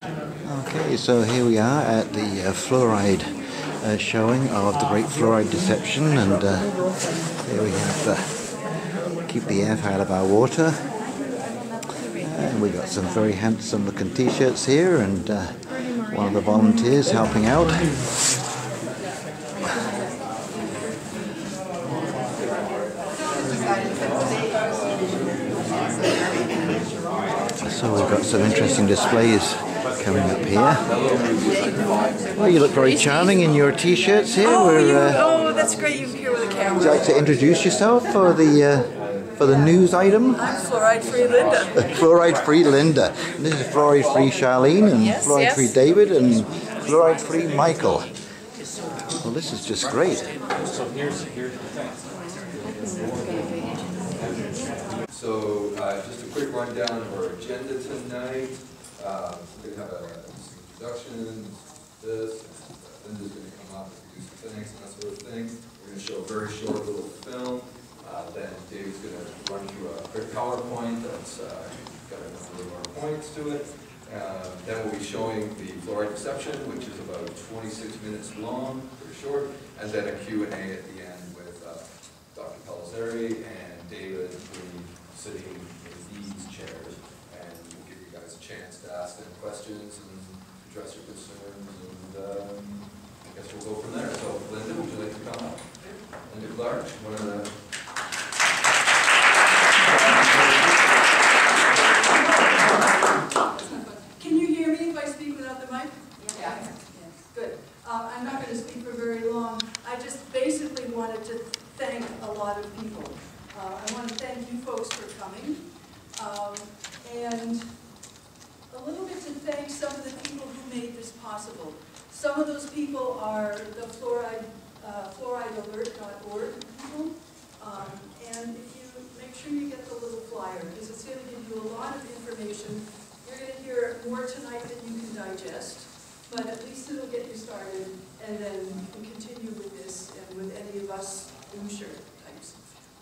Okay, so here we are at the uh, fluoride uh, showing of the Great Fluoride Deception, and uh, here we have the keep the F out of our water. And we got some very handsome looking t-shirts here, and uh, one of the volunteers helping out. So we've got some interesting displays coming up here. Well, you look very charming in your t-shirts here. Oh, We're, you, uh, oh, that's great. You're here with a camera. would you like to introduce yourself for the uh, for the news item? I'm fluoride-free Linda. Fluoride-free Linda. And this is fluoride-free Charlene and Yes, fluoride-free yes. David and fluoride-free Michael. Well, this is just great. So here's here's the thing. So, uh, just a quick rundown of our agenda tonight. Uh, We're gonna have a introduction, this, Linda's gonna come up and do some things and that sort of thing. We're gonna show a very short little film. Uh, Then Dave's gonna run through a quick PowerPoint that's uh, got a number of our points to it. Uh, Then we'll be showing the fluoride deception, which is about 26 minutes long, very short, and then a Q and A at the end with uh, Dr. Pellizzari and David sitting in these chairs. A chance to ask them questions and address your concerns, and um, I guess we'll go from there. So Linda, would you like to come up? Linda Clark, one of the Can you hear me if I speak without the mic? Yeah. Good. Um, I'm not going to speak for very long. I just basically wanted to thank a lot of people. Uh, I want to thank you folks for coming. Um, And a little bit to thank some of the people who made this possible. Some of those people are the fluoride, uh, fluoridealert.org people. Um, And if you, make sure you get the little flyer, because it's going to give you a lot of information. You're going to hear more tonight than you can digest, but at least it'll get you started, and then you can continue with this and with any of us Boucher types.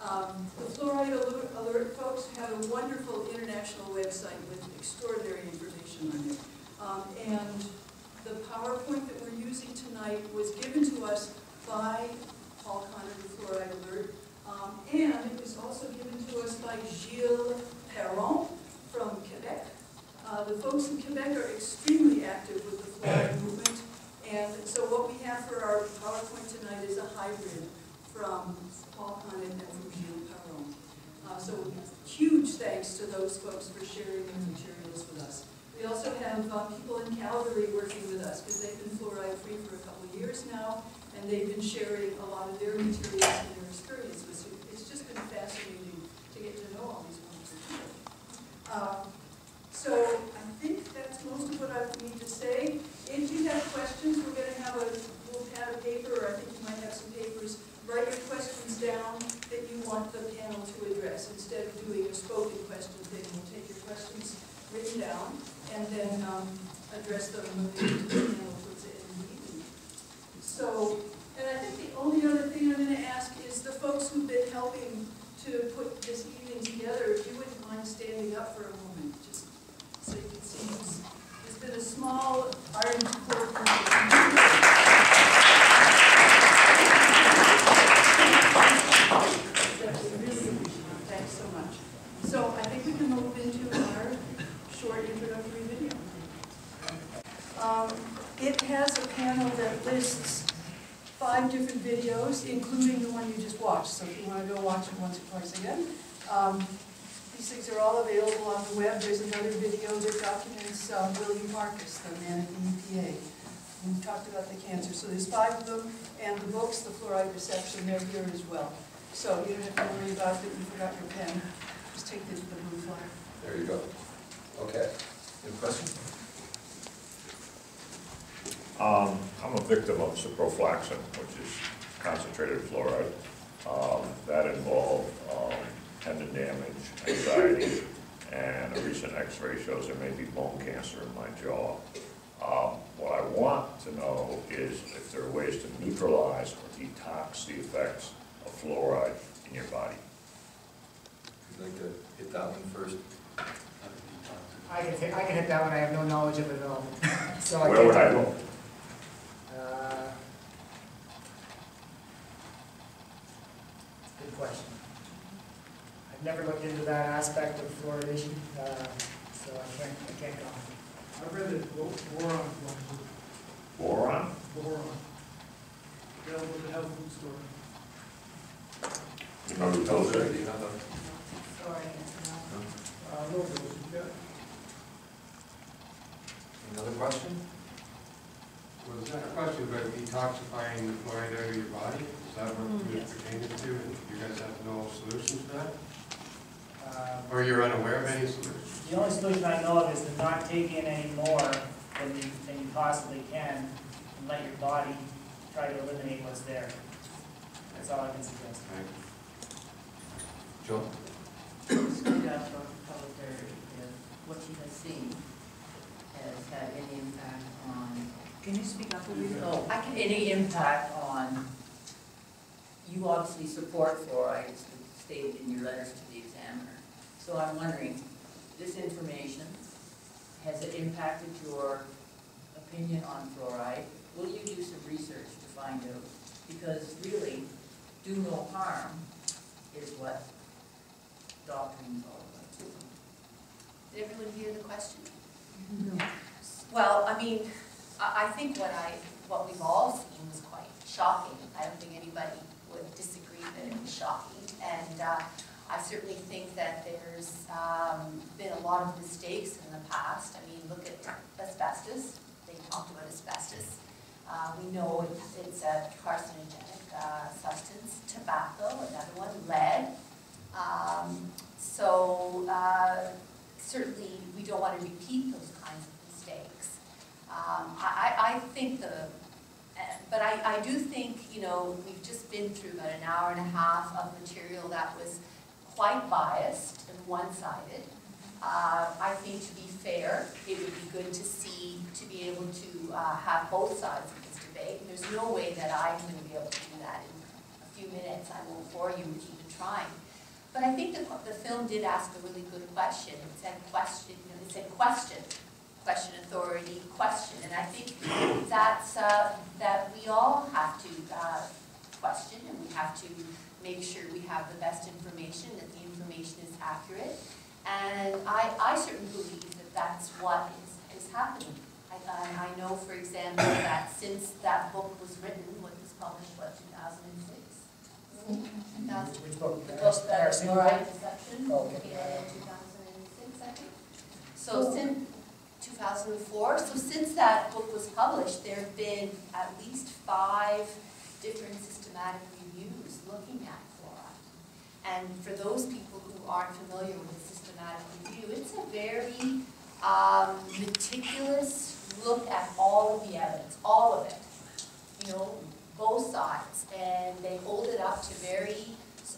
Um, The Fluoride Alert- Alert folks have a wonderful international website with extraordinary information on it. Um, And the PowerPoint that we're using tonight was given to us by Paul Connett, the Fluoride Alert, um, and it was also given to us by Gilles Perron from Quebec. Uh, The folks in Quebec are extremely active with the fluoride movement, and so what we have for our PowerPoint tonight is a hybrid from Paul Connett and from Perron. Uh, So huge thanks to those folks for sharing their materials with us. We also have uh, people in Calgary working with us, because they've been fluoride-free for a couple of years now, and they've been sharing a lot of their materials and their experiences. It's just been fascinating to get to know all these wonderful people. Um, So I think that's most of what I need to say. If you have questions, we're gonna have a, we'll have a paper, or I think you might have some papers. Write your questions down that you want the panel to address. Instead of doing a spoken question thing, we'll take your questions written down and then um, address them when to the panel the end of the evening. So, and I think the only other thing I'm gonna ask is the folks who've been helping to put this evening together, if you wouldn't mind standing up for a moment, just so you can see this. It's been a small ardent group. Thanks so much. So I think we can move into our short introductory video. Um, It has a panel that lists five different videos, including the one you just watched. So if you want to go watch it once or twice again. um, These things are all available on the web. There's another video that documents um, William Marcus, the man at the EPA, who talked about the cancer. So there's five of them, and the books, The Fluoride Deception, they're here as well. So you don't have to worry about that you forgot your pen. Just take the the blue flyer. There you go. Okay. Any questions? Um, I'm a victim of ciprofloxacin, which is concentrated fluoride. Um, that involved, um, tendon damage, anxiety, and a recent x-ray shows there may be bone cancer in my jaw. Um, what I want to know is if there are ways to neutralize or detox the effects of fluoride in your body. Would like to hit that one first? I I can, hit- I can hit that one, I have no knowledge of it at all. So I Where can't would I tell you. go? Uh, Good question. I've never looked into that aspect of fluoridation, uh, so I can't, I can't comment. I read it, bo- boron, Boron? boron. Available at the health food store. You know who tells Do you have a- Uh, no, those, yeah. Another question? Well, it's not a question about detoxifying the fluoride out of your body, is that what you're pertaining to, and you guys have no solution to that? Um, Or you're unaware of any solution? The only solution I know of is to not take in any more than you, than you possibly can, and let your body try to eliminate what's there. That's all I can suggest. Right. Joe? Straight out if what you have seen has had any impact on, Can you speak up a little oh, any impact on, you obviously support fluoride, it's stated in your letters to the examiner. So I'm wondering, this information, has it impacted your opinion on fluoride? Will you do some research to find out? Because really, do no harm is what doctrine is all about. Did everyone hear the question? Well, I mean, I, I think what I, what we've all seen was quite shocking. I don't think anybody would disagree that it was shocking. And uh, I certainly think that there's um, been a lot of mistakes in the past. I mean, look at asbestos. They talked about asbestos. Uh, We know it's- it's a carcinogenic uh, substance. Tobacco, another one, lead. Um, So uh, certainly, we don't want to repeat those kinds of mistakes. Um, I, I think the, but I, I do think, you know, we've just been through about an hour and a half of material that was quite biased and one-sided. Uh, I think to be fair, it would be good to see, to be able to uh, have both sides of this debate. And there's no way that I'm going to be able to do that in a few minutes. I won't bore you with even trying. But I think the, the film did ask a really good question. It said question, you know, it said question, question authority, question. And I think that's, uh, that we all have to, uh, question and we have to make sure we have the best information, that the information is accurate. And I, I certainly believe that that's what is, is happening. I, I I know, for example, that since that book was written, what was published, what, two thousand and six? Which book? The book, the Harrison? fluoride deception, Oh, okay. in two thousand and six, I think. So since, two thousand and four, so since that book was published, there have been at least five different systematic reviews looking at fluoride. And for those people who aren't familiar with the systematic review, it's a very um, meticulous look at all of the evidence, all of it. You know, both sides, and they hold it up to very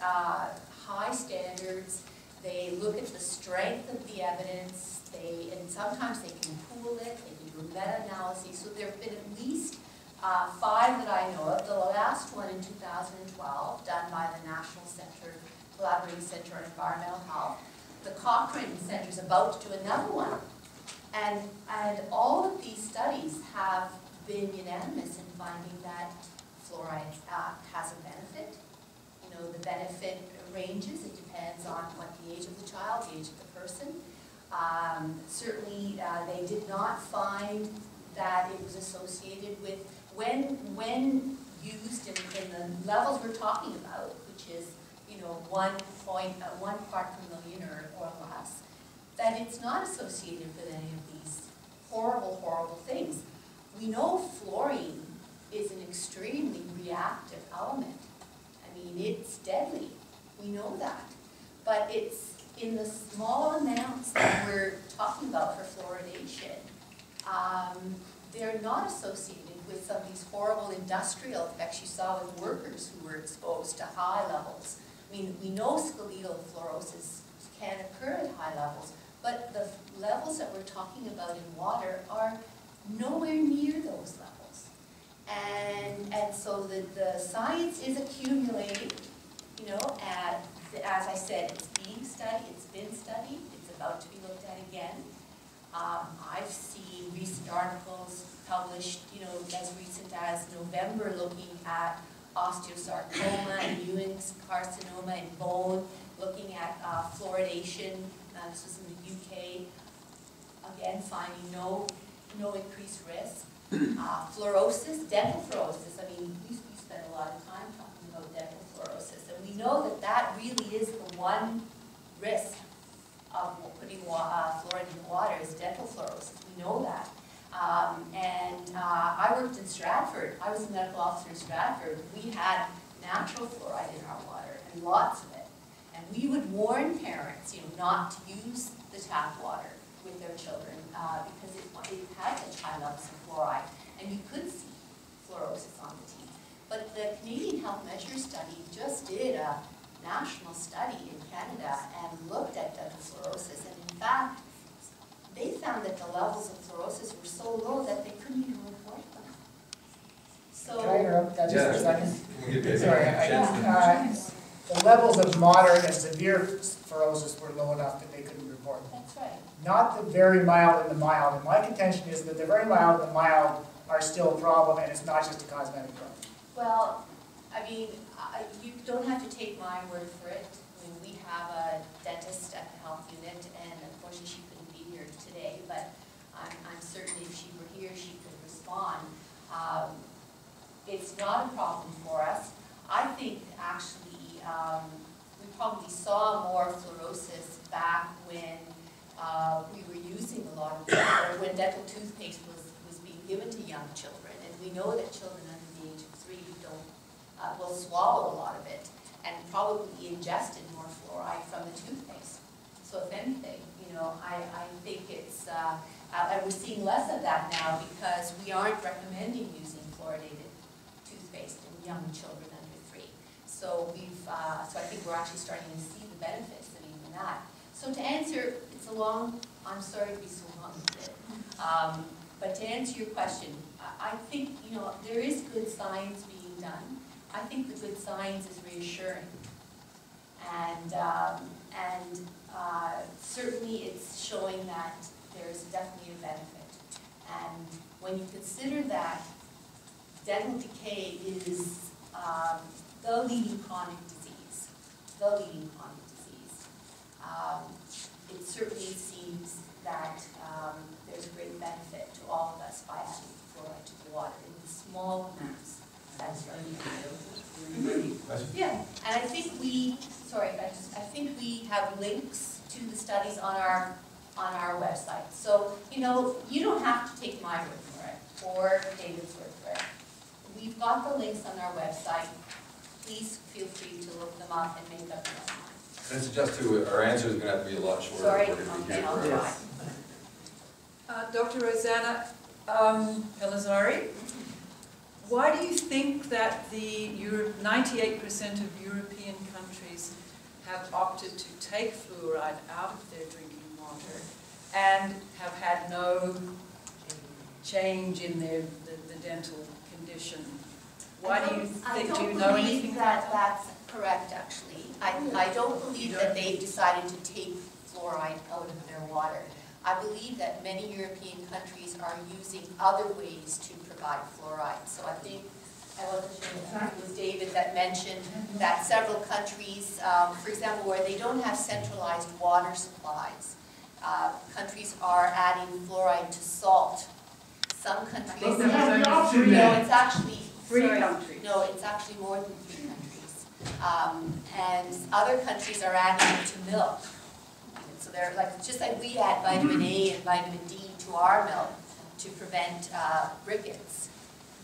uh, high standards. They look at the strength of the evidence, they, and sometimes they can pool it, they can do meta-analyses. So there have been at least uh, five that I know of. The last one in 2012, done by the National Center, Collaborating Center on Environmental Health. The Cochrane Center is about to do another one. And, and all of these studies have been unanimous in finding that fluoride uh, has a benefit. You know, the benefit ranges, it depends on what the age of the child, the age of the person. Um, Certainly, uh, they did not find that it was associated with, when, when used in, in the levels we're talking about, which is, you know, one point, uh, one part per million or, or less, that it's not associated with any of these horrible, horrible things. We know fluorine is an extremely reactive element. I mean, it's deadly, we know that. But it's in the small amounts that we're talking about for fluoridation, um, they're not associated with some of these horrible industrial effects you saw with workers who were exposed to high levels. I mean, we know skeletal fluorosis can occur at high levels, but the levels that we're talking about in water are nowhere near those levels. And, and so the, the science is accumulating, you know, and as I said, it's being studied, it's been studied, it's about to be looked at again. Um, I've seen recent articles published, you know, as recent as November, looking at osteosarcoma and Ewing's carcinoma in bone, looking at uh, fluoridation, uh, this was in the UK, again, finding no, no increased risk. Uh, Fluorosis, dental fluorosis, I mean, we we spend a lot of time talking about dental fluorosis, and we know that that really is the one risk of putting uh, fluoride in the water is dental fluorosis, we know that. Um, and, uh, I worked in Stratford, I was a medical officer in Stratford, we had natural fluoride in our water, and lots of it. And we would warn parents, you know, not to use the tap water with their children, uh, because it, it had such high levels of fluoride, and you could see fluorosis on the. But the Canadian Health Measures Study just did a national study in Canada and looked at dental fluorosis, and in fact, they found that the levels of fluorosis were so low that they couldn't even report them. So. Can I interrupt that just for a second? Can we get David Sorry, a I, chance uh, the levels of moderate and severe fluorosis were low enough that they couldn't report them. That's right. Not the very mild and the mild, and my contention is that the very mild and the mild are still a problem, and it's not just a cosmetic problem. Well, I mean, I- you don't have to take my word for it. I mean, we have a dentist at the health unit, and unfortunately, she couldn't be here today, but I'm, I'm certain if she were here, she could respond. Um, It's not a problem for us. I think actually, um, we probably saw more fluorosis back when uh, we were using a lot of, or when dental toothpaste was, was being given to young children. And we know that children under the age of three don't, uh, will swallow a lot of it and probably ingested more fluoride from the toothpaste. So if anything, you know, I, I think it's, uh, uh, we're seeing less of that now because we aren't recommending using fluoridated toothpaste in young children under three. So we've, uh, so I think we're actually starting to see the benefits of even that. So to answer, it's a long, I'm sorry to be so long-winded, um, but to answer your question, I think, you know, there is good science being done. I think the good science is reassuring. And, um, and, uh, certainly it's showing that there's definitely a benefit. And when you consider that dental decay is, um, the leading chronic disease, the leading chronic disease. Um, it certainly seems that, um, there's a great benefit to all of us by adding fluoride to the water in small amounts. That's right. Yeah, and I think we, sorry, I just, I think we have links to the studies on our, on our website. So, you know, you don't have to take my word for it, or David's word for it. We've got the links on our website. Please feel free to look them up and make up your own mind. And it's just to, our answer is gonna have to be a lot shorter. Sorry, We're gonna be okay, I'll try. Uh, Dr. Rosana um, Pellizzari, why do you think that the 98% of European countries have opted to take fluoride out of their drinking water and have had no change in their, the, the dental condition? Why do you think, do you know anything I about believe that that? that's correct, actually. I, I don't believe that they've decided to take fluoride out of their water. I believe that many European countries are using other ways to provide fluoride. So I think, I wasn't sure, I it was David that mentioned that several countries, um, for example, where they don't have centralized water supplies, uh, countries are adding fluoride to salt. Some countries. They have the option No, it's actually, Three sorry, countries. no, it's actually more than three countries. Um, and other countries are adding it to milk. So they're like, just like we add vitamin A and vitamin D to our milk to prevent, uh, rickets.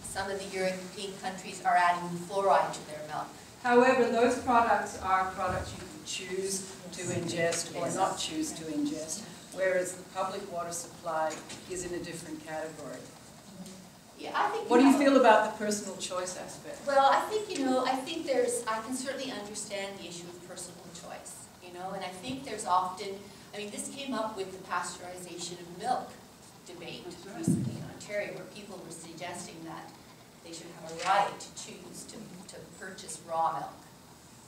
Some of the European countries are adding fluoride to their milk. However, those products are products you can choose to ingest or not choose to ingest, whereas the public water supply is in a different category. Yeah, I think. What do you feel about the personal choice aspect? Well, I think, you know, I think there's, I can certainly understand the issue of personal choice, you know, and I think there's often, I mean, this came up with the pasteurization of milk debate recently in Ontario, where people were suggesting that they should have a right to choose to, to purchase raw milk.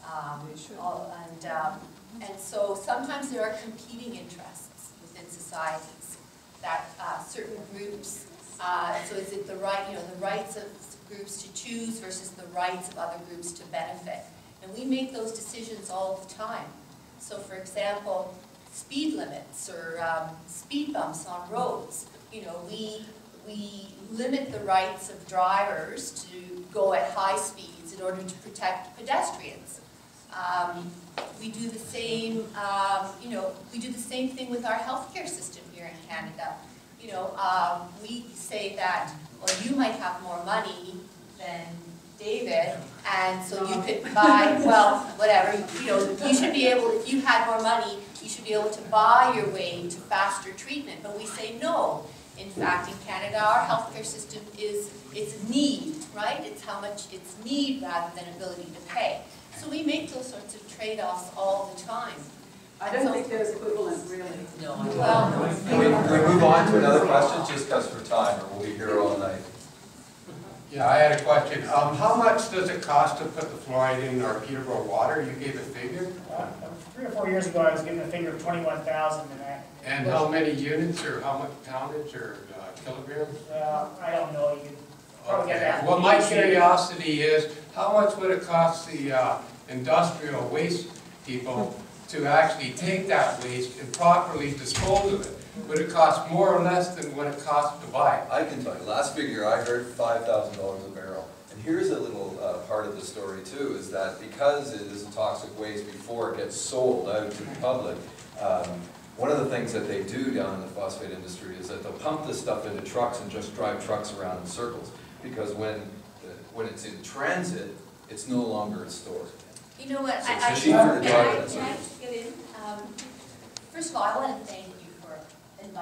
Um, all- And, um, and so sometimes there are competing interests within societies. that uh, certain groups, uh, so is it the right, you know, the rights of groups to choose versus the rights of other groups to benefit? And we make those decisions all the time. So for example, speed limits or um, speed bumps on roads, you know, we, we limit the rights of drivers to go at high speeds in order to protect pedestrians. Um, we do the same, um, you know, we do the same thing with our healthcare system here in Canada. You know, um, we say that, well, you might have more money than David, and so you could buy, well, whatever, you know, you should be able, if you had more money, you should be able to buy your way to faster treatment. But we say no. In fact, in Canada, our healthcare system is, it's need, right? It's how much it's need rather than ability to pay. So we make those sorts of trade-offs all the time. I don't think they're equivalent, really. No, I don't. Well, Can we, can we move on to another question, just because for time, or we'll be here all night? Yeah, I had a question. Um, how much does it cost to put the fluoride in our Peterborough water? You gave a figure? Uh, Three or four years ago, I was given a figure of twenty-one thousand, and I, And how many units or how much poundage or uh, kilograms? well, I don't know, you probably get that. Well, my curiosity is, how much would it cost the uh, industrial waste people to actually take that waste and properly dispose of it? Would it cost more or less than what it costs to buy? I can tell you, last figure I heard, five thousand dollars a barrel. And here's a little uh, part of the story too, is that because it is a toxic waste before it gets sold out to the public, um, one of the things that they do down in the phosphate industry is that they'll pump this stuff into trucks and just drive trucks around in circles. Because when, the- when it's in transit, it's no longer a stored. You know what, So I, I, it's can cheaper to I, drive it, can so- I get in? Um, First of all, I want to thank you for inviting me.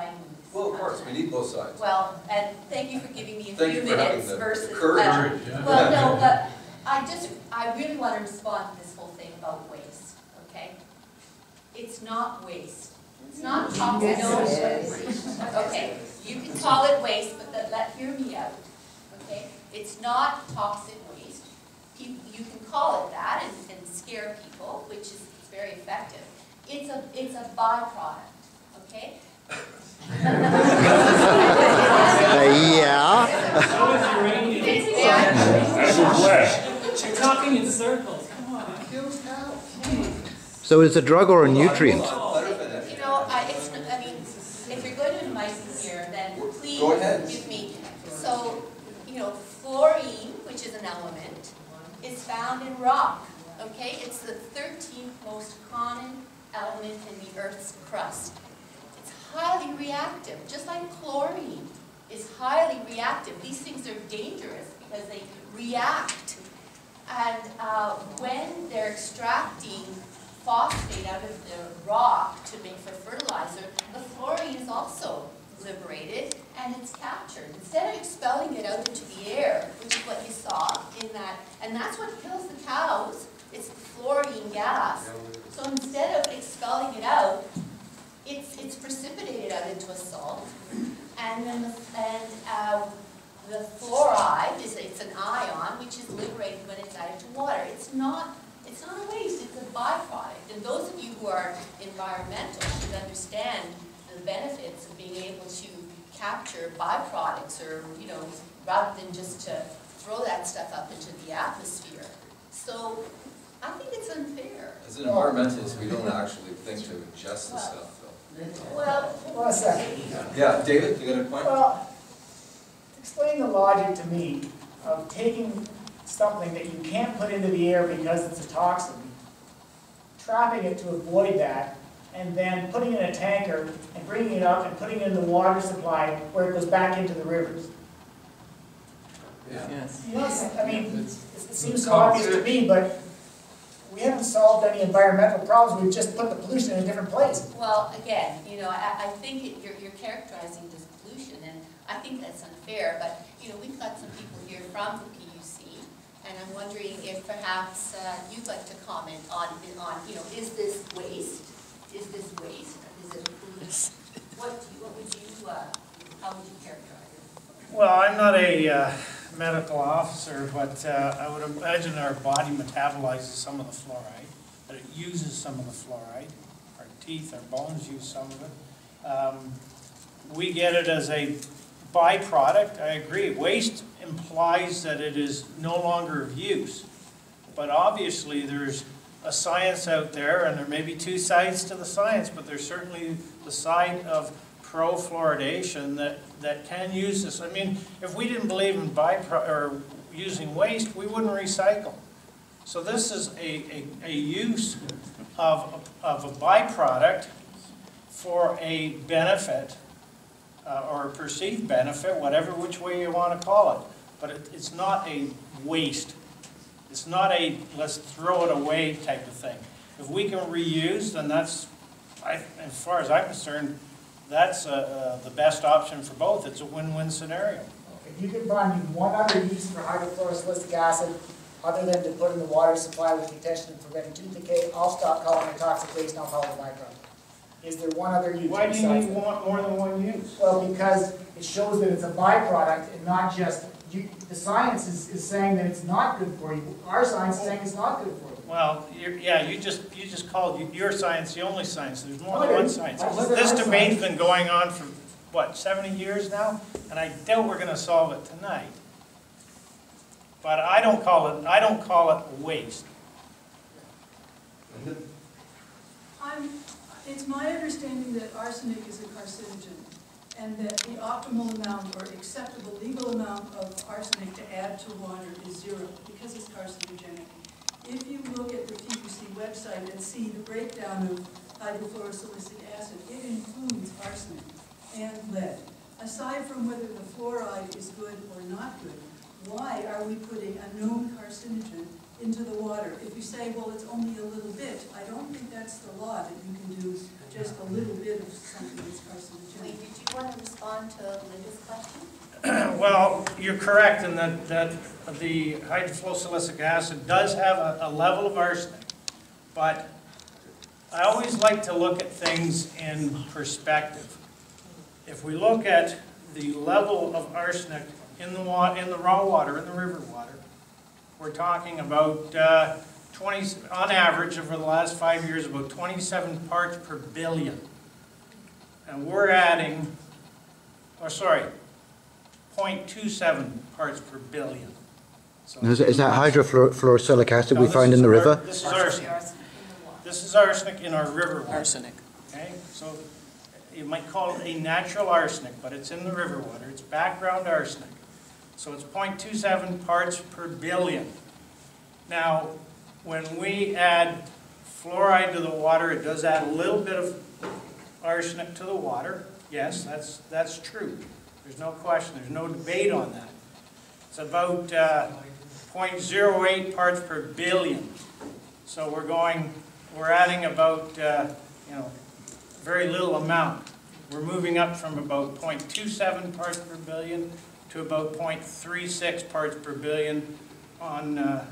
This Well, of course, we need both sides. Well, and thank you for giving me a Thank few you for minutes the- the versus. courage. uh, Well, no, but I just, I really want to respond to this whole thing about waste, okay? It's not waste. It's not toxic, no, Okay, you can call it waste, but let, let, hear me out, okay? It's not toxic waste. People, you can call it that and, and scare people, which is very effective. It's a, it's a byproduct, okay? Uh, yeah. So is uranium. A. You're talking in circles, come on. So it's a drug or a nutrient? Hold on, let her finish. You know, I, mean, if you're going to invite me here, then please Go me, so, you know, fluorine, which is an element, is found in rock, okay? It's the thirteenth most common element in the Earth's crust. Highly reactive, just like chlorine is highly reactive. These things are dangerous because they react. And uh, when they're extracting phosphate out of the rock to make for fertilizer, the fluorine is also liberated and it's captured. Instead of expelling it out into the air, which is what you saw in that, and that's what kills the cows, it's the fluorine gas. So instead of expelling it out, it's, it's precipitated out into a salt. And then, the, and, uh, the fluoride is, it's an ion, which is liberated when it's added to water. It's not, it's not a waste, it's a byproduct. And those of you who are environmental should understand the benefits of being able to capture byproducts or, you know, rather than just to throw that stuff up into the atmosphere. So I think it's unfair. As an environmentalist, we don't actually think to ingest the stuff. Well, One second. Yeah, David, you got a point? Well, explain the logic to me of taking something that you can't put into the air because it's a toxin, trapping it to avoid that, and then putting it in a tanker and bringing it up and putting it in the water supply where it goes back into the rivers. Yeah. You know, I mean, it seems so obvious to me, but we haven't solved any environmental problems, we've just put the pollution in a different place. Well, again, you know, I, I think it- you're, you're characterizing this pollution, and I think that's unfair, but, you know, we've got some people here from the PUC, and I'm wondering if perhaps uh, you'd like to comment on, on, you know, is this waste? Is this waste? Is it pollution? What do you, what would you, uh, how would you characterize it? Well, I'm not a uh, medical officer, but uh, I would imagine our body metabolizes some of the fluoride, that it uses some of the fluoride. Our teeth, our bones use some of it. Um, we get it as a byproduct, I agree. Waste implies that it is no longer of use. But obviously, there's a science out there, and there may be two sides to the science, but there's certainly the side of pro-fluoridation that, that can use this. I mean, if we didn't believe in bypro, or using waste, we wouldn't recycle. So this is a, a, a use of, of a byproduct for a benefit, uh, or a perceived benefit, whatever which way you want to call it. But it, it's not a waste. It's not a let's throw it away type of thing. If we can reuse, then that's, I, as far as I'm concerned, that's uh, uh, the best option for both. It's a win-win scenario. If you can find me one other use for hydrofluorosilicic acid, other than to put in the water supply with the intention of preventing tooth decay, I'll stop calling it toxic waste, and I'll call it a byproduct. Is there one other use? Why do you need one, more than one use? Well, because it shows that it's a byproduct and not just, you, the science is, is saying that it's not good for you. Our science is saying it's not good for you. Well, you're, yeah, you just, you just called your science the only science, there's more No, than one science. This debate's been going on for, what, seventy years now? And I doubt we're gonna solve it tonight. But I don't call it, I don't call it waste. I'm, it's my understanding that arsenic is a carcinogen, and that the optimal amount or acceptable legal amount of arsenic to add to water is zero, because it's carcinogenic. If you look at the PUC website and see the breakdown of hydrofluorosilicic acid, it includes arsenic and lead. Aside from whether the fluoride is good or not good, why are we putting a known carcinogen into the water? If you say, well, it's only a little bit, I don't think that's the law, that you can do just a little bit of something that's carcinogenic. Wait, did you want to respond to Linda's question? Well, you're correct in that, that the hydrofluorosilicic acid does have a, a level of arsenic. But I always like to look at things in perspective. If we look at the level of arsenic in the wa, in the raw water, in the river water, we're talking about, uh, twenty, on average, over the last five years, about twenty-seven parts per billion. And we're adding, or sorry, 0.27 parts per billion. So Is is that hydrofluorosilicic acid we find in the is ar- river? This is arsenic. This is arsenic in our river water. Arsenic. Okay, so you might call it a natural arsenic, but it's in the river water. It's background arsenic. So it's 0.27 parts per billion. Now, when we add fluoride to the water, it does add a little bit of arsenic to the water. Yes, that's, that's true. There's no question, there's no debate on that. It's about uh, 0.08 parts per billion. So we're going, we're adding about, uh, you know, very little amount. We're moving up from about 0.27 parts per billion to about 0.36 parts per billion on, uh,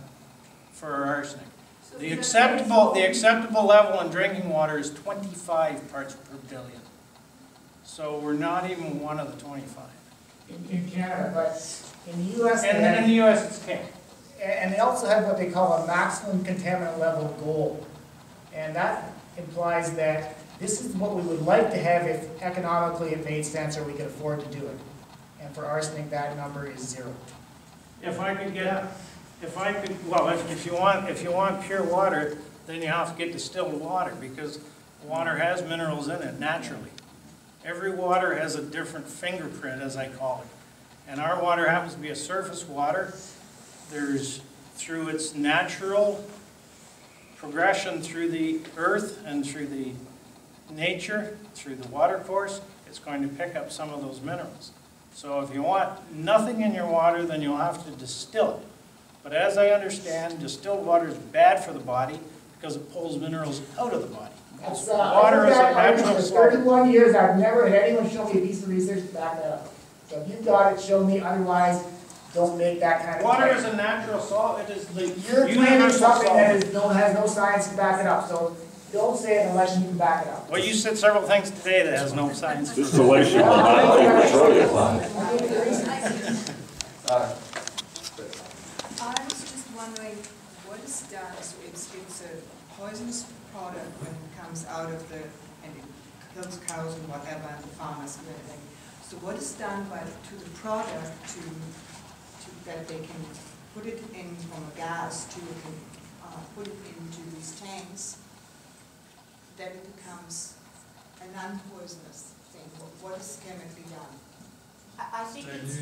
for our arsenic. So The acceptable, the acceptable level in drinking water is 25 parts per billion. So we're not even one of the 25. In, in Canada, but in the US, And have- in the US, it's 10. And they also have what they call a maximum contaminant level goal. And that implies that this is what we would like to have if economically it made sense or we could afford to do it. And for arsenic, that number is zero. If I could get, if I could, well, if, if you want, if you want pure water, then you have to get distilled water, because water has minerals in it naturally. Every water has a different fingerprint, as I call it. And our water happens to be a surface water. There's, through its natural progression through the earth and through the nature, through the water course, it's going to pick up some of those minerals. So if you want nothing in your water, then you'll have to distill it. But as I understand, distilled water is bad for the body because it pulls minerals out of the body. That's, uh, Water is a natural for thirty-one years, I've never had anyone show me a piece of research to back that up. So if you've got it, show me, otherwise, don't make that kind of. Water claim. is a natural salt, it is the You're claiming something that solvent. is, no, has no science to back it up, so don't say it unless you can back it up. Well, you said several things today that has no science. for it. Distillation will not overthrow you. I give you the reason. Uh, I was just wondering, what is done, so it's, it's a poisonous product when it comes out of the, and it kills cows and whatever, and the farmers and everything. So what is done by, to the product to, to, that they can put it in from a gas to, uh, put it into these tanks, then it becomes a non-poisonous thing? What- What is chemically done? I, I think it's,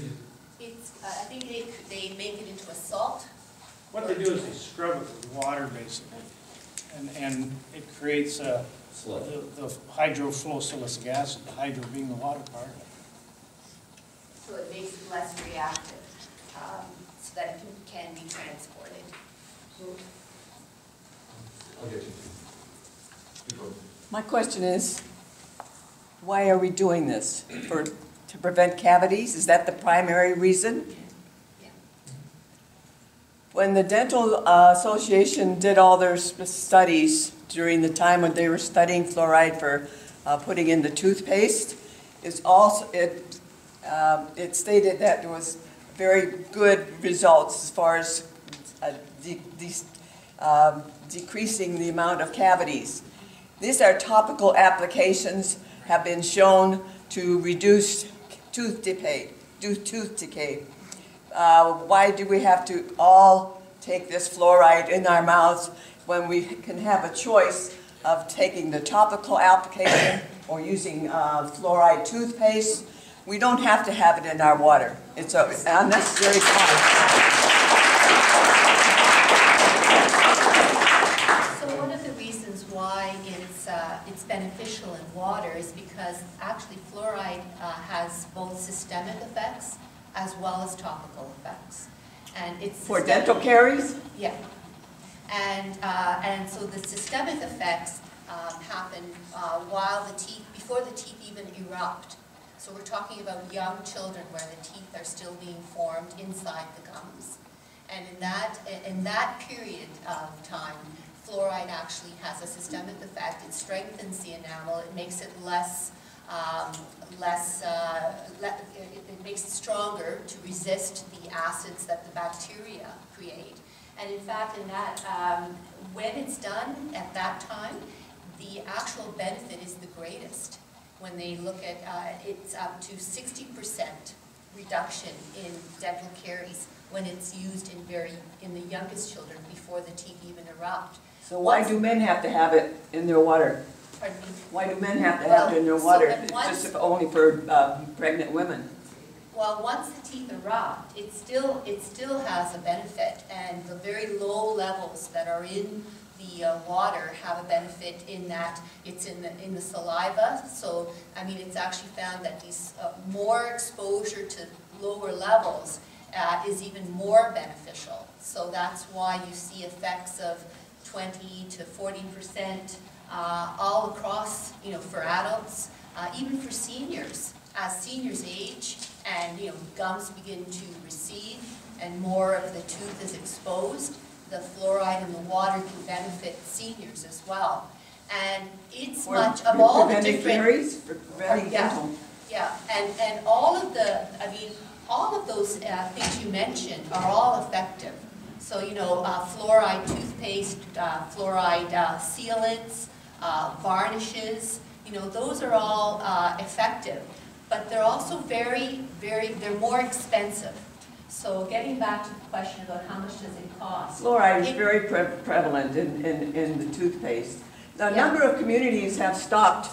it's, uh, I think they, they make it into a salt. What they do is they scrub it with water basically, and, and it creates a, the the hydrofluosilicic acid, the hydro being the water part. So it makes it less reactive, um, so that it can, can be transported. I'll get you. Keep going. My question is, why are we doing this? For, to prevent cavities? Is that the primary reason? When the Dental uh, Association did all their studies during the time when they were studying fluoride for uh, putting in the toothpaste, it's also, it, um, it stated that there was very good results as far as uh, de- de- um, decreasing the amount of cavities. These are topical applications, have been shown to reduce tooth decay, tooth decay. Uh, why do we have to all take this fluoride in our mouths when we can have a choice of taking the topical application or using uh, fluoride toothpaste? We don't have to have it in our water. It's unnecessary cost. So one of the reasons why it's, uh, it's beneficial in water is because actually fluoride uh, has both systemic effects as well as topical effects. And it's. For dental caries? Yeah. And, uh, and so the systemic effects um, happen uh, while the teeth, before the teeth even erupt. So we're talking about young children where the teeth are still being formed inside the gums. And in that, in that period of time, fluoride actually has a systemic effect. It strengthens the enamel, it makes it less, um, less, uh, le- it, it makes it stronger to resist the acids that the bacteria create. And in fact, in that, um, when it's done at that time, the actual benefit is the greatest. When they look at, uh, it's up to sixty percent reduction in dental caries when it's used in very, in the youngest children before the teeth even erupt. So why do men have to have it in their water? Why do men have to have it in their Well, so water? It's once- just if only for uh, pregnant women. Well, once the teeth erupt, it still, it still has a benefit, and the very low levels that are in the uh, water have a benefit in that it's in the, in the saliva. So, I mean, it's actually found that these, uh, more exposure to lower levels uh, is even more beneficial. So that's why you see effects of 20 to 40 percent uh, all across, you know, for adults, uh, even for seniors. As seniors age and, you know, gums begin to recede and more of the tooth is exposed, the fluoride in the water can benefit seniors as well. And it's For much of all the different. caries, Yeah. Yeah, and, and all of the, I mean, all of those uh, things you mentioned are all effective. So, you know, uh, fluoride toothpaste, uh, fluoride uh, sealants, uh, varnishes, you know, those are all uh, effective. But they're also very, very, they're more expensive. So getting back to the question about how much does it cost? Fluoride is very pre- prevalent in, in, in the toothpaste. A Yeah. number of communities have stopped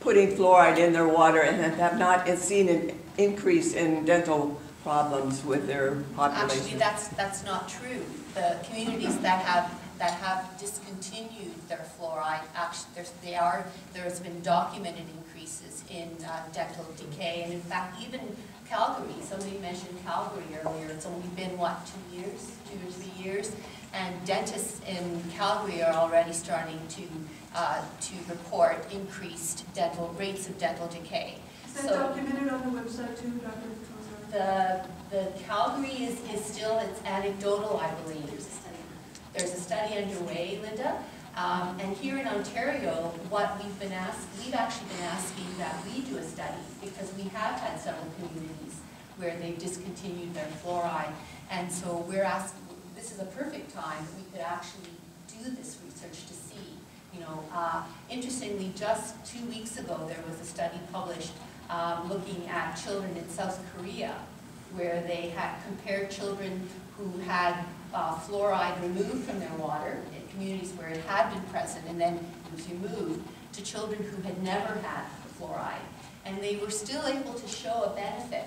putting fluoride in their water and have- not seen an increase in dental problems with their population. Actually, that's, that's not true. The communities that have, that have discontinued their fluoride, actually, there's, they are, there's been documented increases in uh, dental decay, and in fact, even Calgary, somebody mentioned Calgary earlier, it's only been, what, two years, two or three years? And dentists in Calgary are already starting to, uh, to report increased dental, rates of dental decay. Is that So- documented on the website too, Dr. The, the Calgary is, is still, it's anecdotal, I believe. There's a study underway, Linda. Um, and here in Ontario, what we've been asked, we've actually been asking that we do a study because we have had several communities where they've discontinued their fluoride. And so we're asking, this is a perfect time, that we could actually do this research to see, You know, uh, interestingly, just two weeks ago, there was a study published um, looking at children in South Korea, where they had compared children who had uh, fluoride removed from their water in communities where it had been present and then it was removed, to children who had never had the fluoride. And they were still able to show a benefit.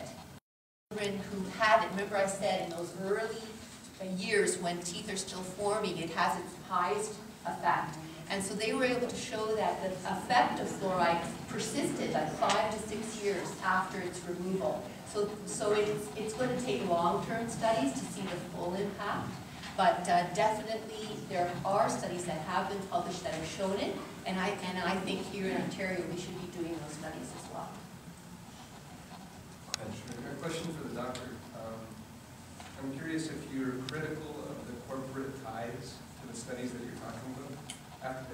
Children who had it, remember I said in those early years when teeth are still forming, it has its highest effect. And so they were able to show that the effect of fluoride persisted like five to six years after its removal. So, so it's, it's going to take long-term studies to see the full impact. But uh, definitely, there are studies that have been published that have shown it, and I, and I think here in Ontario, we should be doing those studies as well. A question for the doctor. Um, I'm curious if you're critical of the corporate ties to the studies that you're talking about,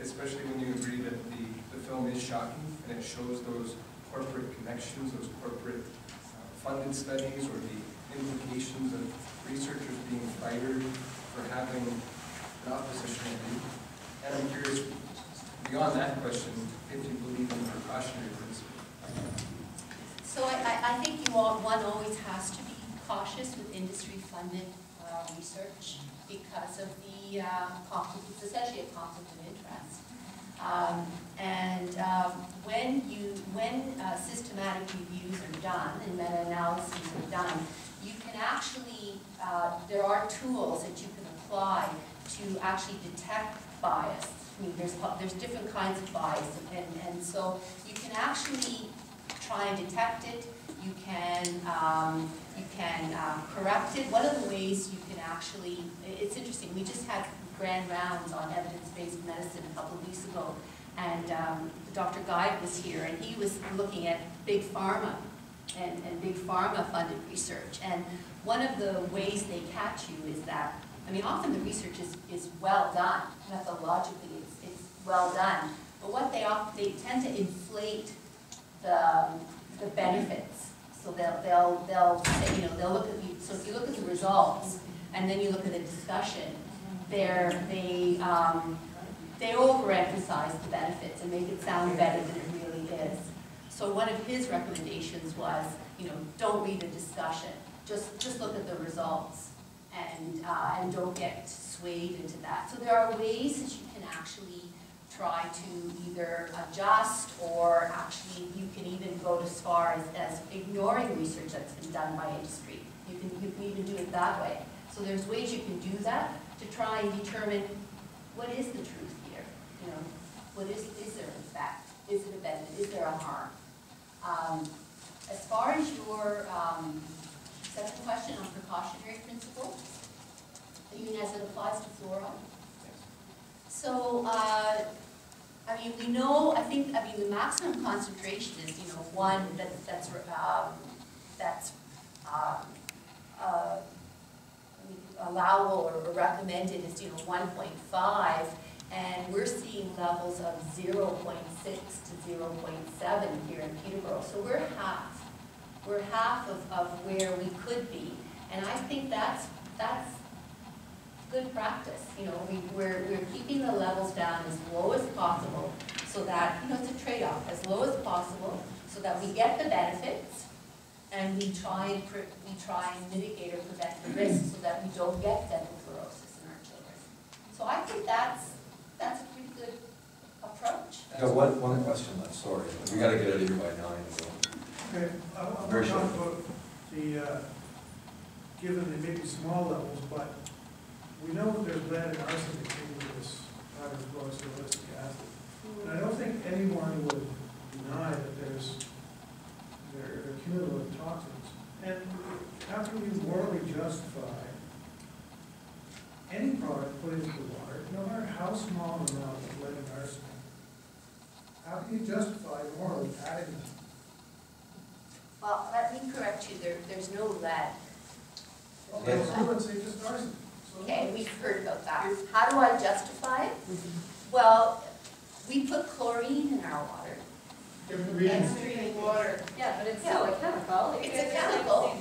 especially when you agree that the, the film is shocking and it shows those corporate connections, those corporate uh, funded studies or the implications of researchers being fired for having an oppositional view. And I'm curious, beyond that question, if you believe in precautionary principle. So I, I, think you all, one always has to be cautious with industry-funded uh, research because of the uh, conflict, it's essentially a conflict of Um, and um, when you, when uh, systematic reviews are done and meta-analyses are done, you can actually, uh, there are tools that you can apply to actually detect bias. I mean, there's, there's different kinds of bias, and, and so you can actually try and detect it, you can, um, you can um, correct it. One of the ways you can actually, it's interesting, we just had grand rounds on evidence-based medicine a couple of weeks ago, and um, Dr. Guyatt was here, and he was looking at big pharma and, and big pharma funded research. And one of the ways they catch you is that, I mean, often the research is, is well done, methodologically it's, it's well done, but what they, they tend to inflate the, the benefits. So they'll, they'll, they'll say, you know, they'll look at the, so if you look at the results, and then you look at the discussion, they, um, they overemphasize the benefits and make it sound better than it really is. So one of his recommendations was, you know, don't read the discussion, just, just look at the results and, uh, and don't get swayed into that. So there are ways that you can actually try to either adjust or actually you can even go as far as, as ignoring research that's been done by industry. You can, you can even do it that way. So there's ways you can do that to try and determine what is the truth here? You know, what is, is there a fact? Is it a benefit? Is there a harm? Um, as far as your um, second question on precautionary principle, mean as it applies to fluoride? So, uh, I mean, we know, I think, I mean, the maximum concentration is, you know, one that, that's, um, that's, um, uh, allowable or recommended is, you know, one point five, and we're seeing levels of zero point six to zero point seven here in Peterborough, so we're half. We're half of, of where we could be, and I think that's, that's good practice, you know, we, we're, we're keeping the levels down as low as possible, so that, you know, it's a trade-off, as low as possible, so that we get the benefits, and we try and, we try and mitigate or prevent the risk so that we don't get dental fluorosis in our children. So I think that's, that's a pretty good approach. I got one, one question left, sorry, we gotta get out of here by nine, so. Okay, I I want Very to talk short. about the, uh, given they may be small levels, but we know that there's lead and arsenic in this hydrofluorosilicic acid. And I don't think anyone would deny that there's, there are cumulative toxins. And how can you morally justify any product put into the water, no matter how small an amount of lead and arsenic? How can you justify morally adding them? Well, let me correct you, there, there's no lead. Okay, so let's say just arsenic. So- Okay, we've heard about that. How do I justify it? Well, we put chlorine in our water. Drinking water. Yeah, but it's still a chemical. It's a chemical.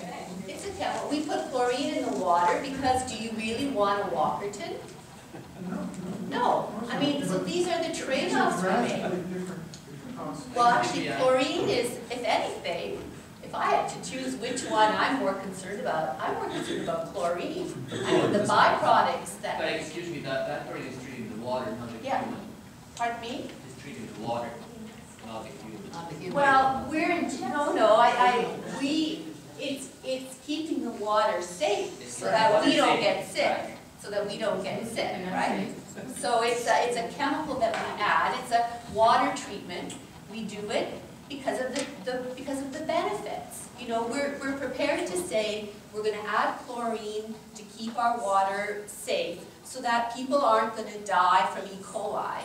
It's a chemical. We put chlorine in the water because do you really want a Walkerton? No, No, No, I mean, so these are the trade-offs we make. Drastically different costs. Well, actually, chlorine is, if anything, if I had to choose which one I'm more concerned about, I'm more concerned about chlorine. I mean, the byproducts But that, excuse me, that, that chlorine is treating the water, not the Yeah. human. pardon me? It's treating the water, not the human. Well, we're, in no, no, I, I, we, it's, it's keeping the water safe so that we don't get sick, so that we don't get sick, right? So it's a, it's a chemical that we add, it's a water treatment, we do it because of the, the, because of the benefits. You know, we're, we're prepared to say, we're gonna add chlorine to keep our water safe, so that people aren't gonna die from E. coli.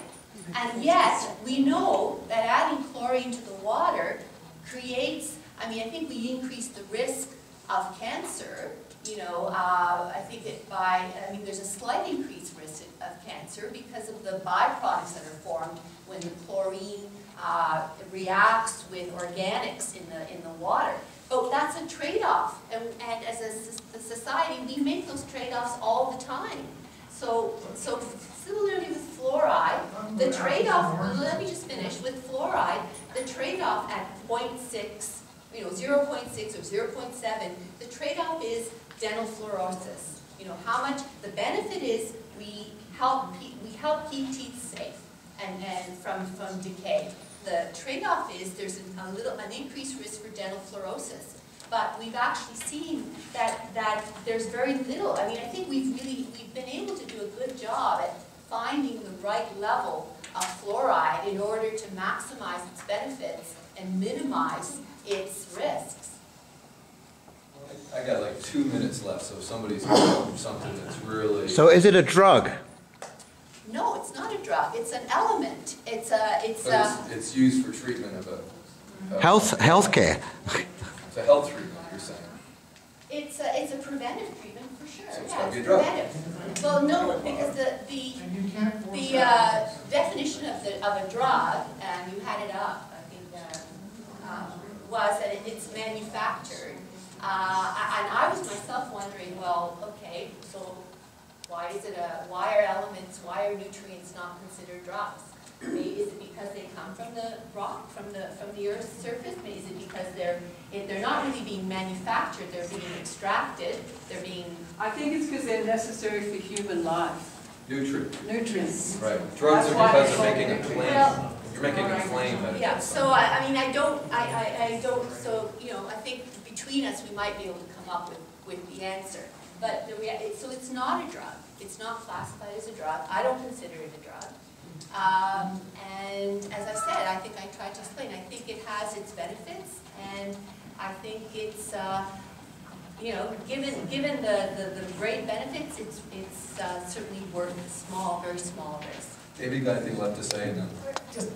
And yet, we know that adding chlorine to the water creates, I mean, I think we increase the risk of cancer, you know, uh, I think it by, I mean, there's a slight increased risk of cancer because of the byproducts that are formed when the chlorine uh, reacts with organics in the, in the water. But that's a trade-off, and, and as a society, we make those trade-offs all the time. So, so similarly with fluoride, the trade-off, let me just finish, with fluoride, the trade-off at 0.6, you know, 0.6 or 0.7, the trade-off is dental fluorosis. You know, how much, the benefit is we help, we help keep teeth safe and, and from, from decay. The trade-off is there's an- a little, an increased risk for dental fluorosis. But we've actually seen that, that there's very little, I mean, I think we've really, we've been able to do a good job at finding the right level of fluoride in order to maximize its benefits and minimize its risks. I got like two minutes left, so if somebody's got something that's really. So is it a drug? No, it's not a drug, it's an element, it's a, it's But a, it's, it's used for treatment of a. of- mm-hmm. Health, healthcare. It's a health treatment, you're saying. it's a, it's a preventive treatment for sure, So it's gotta it's be a drug. Well, no, because the, the, The uh, definition of the, of a drug, and you had it up, I think, uh, um, was that it's manufactured. Uh, And I was myself wondering, well, okay, so why is it a, why are elements, why are nutrients not considered drugs? Is it because they come from the rock, from the, from the earth's surface? Is it because they're, if they're not really being manufactured, they're being extracted, they're being, I think it's because they're necessary for human life, Nutrient, nutrients. right. Drugs are That's why because they're they're making a called flame, Well- you're making a flame out of it. Yeah, so I, I mean, I don't, I, I, I don't, so, you know, I think between us, we might be able to come up with, with the answer. But the rea, so it's not a drug, it's not classified as a drug, I don't consider it a drug. Um, and as I said, I think I tried to explain, I think it has its benefits, and I think it's, uh, you know, given, given the, the, the great benefits, it's, it's uh, certainly worth a small, very small risk. David, you got anything left to say? And then- Just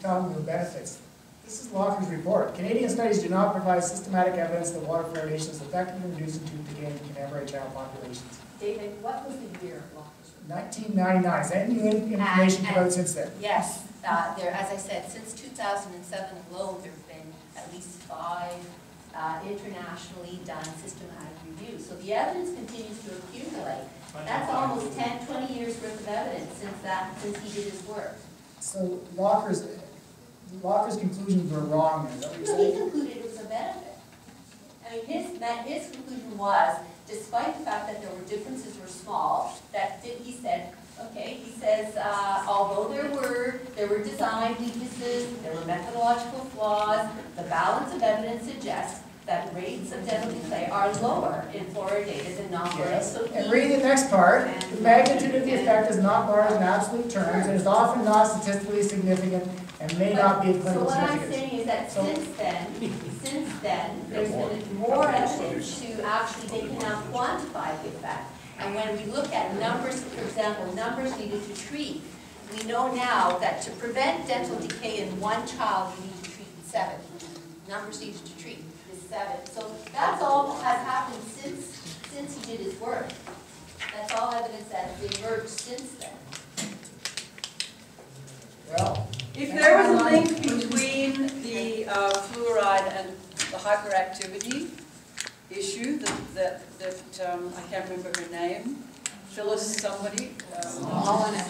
talking about the benefits. This is Locker's report. Canadian studies do not provide systematic evidence that water fluoridation is effective in reducing tooth decay in contemporary child populations. David, what was the year of Locke's report? 1999, is there any new in- information come out since then? Yes, uh, there, as I said, since 2007 alone, there've been at least five uh, internationally done systematic reviews. So the evidence continues to accumulate. That's almost 10, 20 years worth of evidence since that, since he did his work. So Locker's, Locker's conclusions were wrong, then, is that what he concluded it was a benefit. I mean, his, that, his conclusion was, despite the fact that there were differences were small, that did, he said, okay, he says, uh, although there were, there were design weaknesses, there were methodological flaws, the balance of evidence suggests that rates of dental decay are lower in fluoridated than non-fluoridated. Yes, So and he- reading the next part, the magnitude of the effect is not large in absolute terms, and is often not statistically significant, and may not be of So what I'm saying is that So- since then, since then, there's been more evidence to actually, they can now quantify the effect. And when we look at numbers, for example, numbers needed to treat, we know now that to prevent dental decay in one child, you need to treat seven. Numbers needed to treat is seven. So that's all that has happened since, since he did his work. That's all evidence that has emerged since then. Well, If there was a link between the uh, fluoride and the hyperactivity issue that, that, that, um, I can't remember her name, Phyllis somebody? um,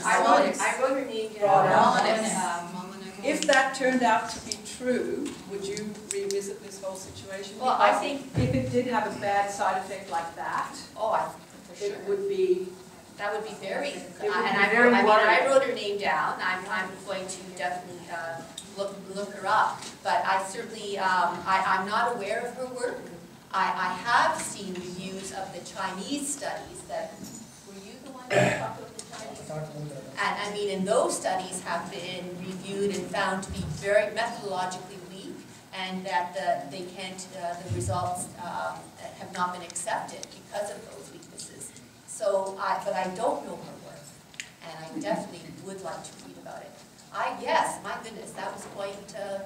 I wrote, I wrote her name down. Mullenix. If that turned out to be true, would you revisit this whole situation? Well, I Because think- If it did have a bad side effect like that, Oh, I, for sure. it would be, That would be very, would and be I, very I mean, I worrying. wrote her name down, I'm, I'm going to definitely, uh, look, look her up. But I certainly, um, I, I'm not aware of her work. I, I have seen reviews of the Chinese studies that, were you the one that talked about the Chinese? And, I mean, and those studies have been reviewed and found to be very methodologically weak, and that the, they can't, uh, the results, um, have not been accepted because of those weaknesses. So I, but I don't know her work, and I definitely would like to read about it. I, yes, my goodness, that was quite, uh.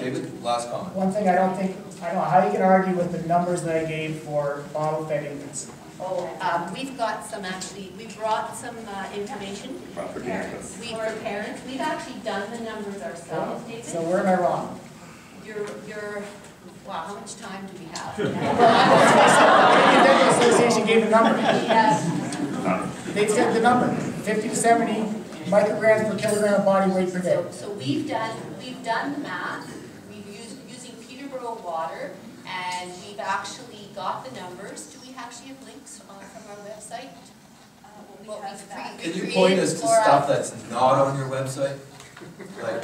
David, last comment. One thing I don't think, I don't know how you can argue with the numbers that I gave for bottle-fed infants. Oh, um, we've got some actually, we brought some, uh, information. Property Parents. We, for parents, we've actually done the numbers ourselves, David. So where am I wrong? You're, you're, wow, how much time do we have? The Dental Association gave a number. Yes. They said the number, fifty to seventy micrograms per kilogram of body weight per day. So, so we've done, we've done the math, we've used, using Peterborough water, and we've actually got the numbers. Do we actually have links on, from our website? What we've cre- Can you point us to for stuff that's not on your website? Like,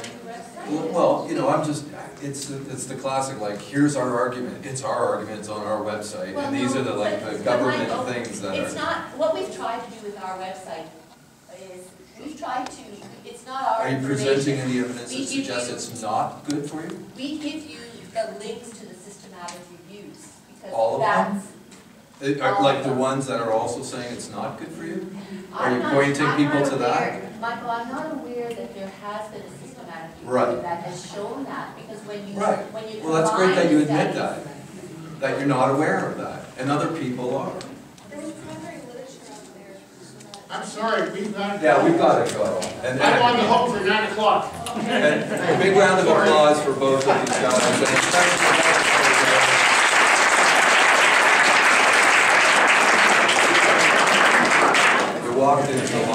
well- well, you know, I'm just, it's, the- it's the classic, like, here's our argument, it's our argument, it's on our website, Well, and these no, are the, like, the but government Michael, things that are. It's not, what we've tried to do with our website is, we've tried to, it's not our Are you information. presenting any evidence We that give suggests you- it's not good for you? We give you the links to the systematic reviews, because All of them? that's. Uh, Are, like the ones that are also saying it's not good for you? Are I'm you not- pointing I'm people to that? aware- Michael, I'm not aware that there has been a systematic Right. review that has shown that, because when you, Right. when you Well, that's great that you admit that, that you're not aware of that, and other people are. There was primary literature out there. I'm sorry, we've got. Yeah, we've got to go. And- I'm on the hook for nine o'clock. And a big round of applause for both of these guys. and especially You walked into the.